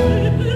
Lord.